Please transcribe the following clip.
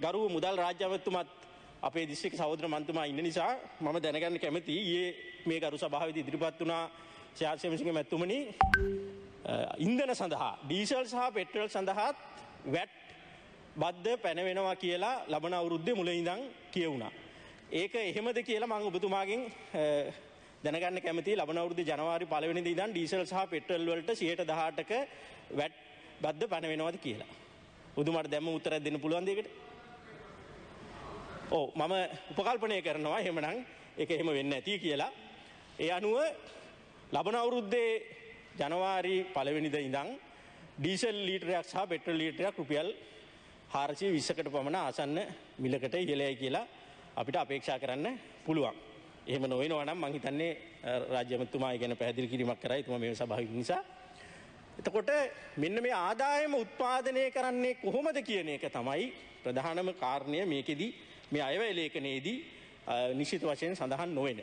ගරු මුදල් රාජ්‍යවත්තුමත් අපේ දිස්ත්‍රික් සහෝදර මන්තුමා ඉන්න නිසා මම දැනගන්න කැමති ඊයේ මේ ගරු සභාවේදී ඉදිරිපත් වුණා ශාස්ත්‍රමසිංහ මැතිතුමනි ඉන්ධන සඳහා ඩීසල් සහ පෙට්‍රල් සඳහාත් වැට් බද්ධ පැනවෙනවා කියලා ලබන අවුරුද්දේ මුල ඉඳන් කියවුණා. ඒක එහෙමද කියලා මම ඔබතුමාගෙන් දැනගන්න කැමති ලබන අවුරුද්දේ ජනවාරි පළවෙනිදා ඉඳන් ඩීසල් සහ පෙට්‍රල් වලට 18%ක වැට් බද්ධ පැනවෙනවද කියලා. ඔබතුමාට දැම්ම උත්තරයක් දෙන්න පුළුවන් දෙයකට? ඕ මම උපකල්පනය කරනවා එහෙමනම් එක එහෙම වෙන්න ඇති කියලා. ඒ අනුව ලබන අවුරුද්දේ ජනවාරි පළවෙනිද ඉඳං ඩීසල් ලීටරයක් සහ පෙට්‍රල් ලීටරයක් රුපියල් හාරසි විස්සකට පමණ ආසන්න මිලකට ඉහලයි කියලා අපිට අපේක්ෂා කරන්න පුළුවන්. එහෙම නොවෙනවා නම් මං හිතන්නේ රාජ්‍යමතුමා ගැන පැහැදිලි කිරීමක් කරයි තුමා මේ සභාව නිසා. එතකොට මෙන්න මේ ආදායම උත්පාදනය කරන්නේ කොහොමද කියන එක තමයි ප්‍රධානම කාරණය මේකෙදී මේ අයවැය ලේඛනයේදී නිශ්චිත වශයෙන් සඳහන් නොවෙන.